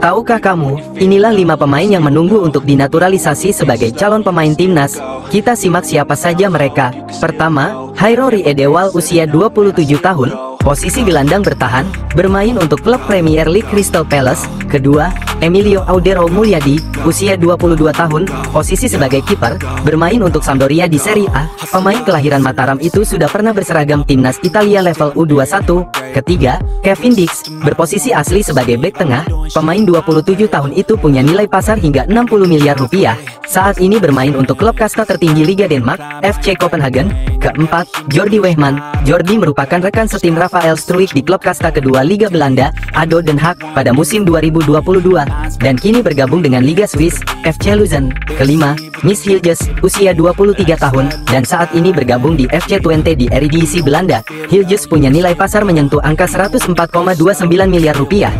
Tahukah kamu, inilah lima pemain yang menunggu untuk dinaturalisasi sebagai calon pemain timnas. Kita simak siapa saja mereka. Pertama, Hairori Edewal usia 27 tahun, posisi gelandang bertahan, bermain untuk klub Premier League Crystal Palace. Kedua, Emilio Audero Mulyadi, usia 22 tahun, posisi sebagai kiper, bermain untuk Sampdoria di Serie A. Pemain kelahiran Mataram itu sudah pernah berseragam timnas Italia level U21. Ketiga, Kevin Dix, berposisi asli sebagai bek tengah, pemain 27 tahun itu punya nilai pasar hingga 60 miliar rupiah. Saat ini bermain untuk klub kasta tertinggi Liga Denmark, FC Copenhagen. Keempat, Jordi Wehman. Jordi merupakan rekan setim Rafael Struik di klub kasta kedua Liga Belanda, ADO Den Haag, pada musim 2022 dan kini bergabung dengan Liga Swiss, FC Luzern. Kelima, Miss Hilges, usia 23 tahun, dan saat ini bergabung di FC Twente di Eredivisie Belanda. Hilges punya nilai pasar menyentuh angka 104,29 miliar rupiah.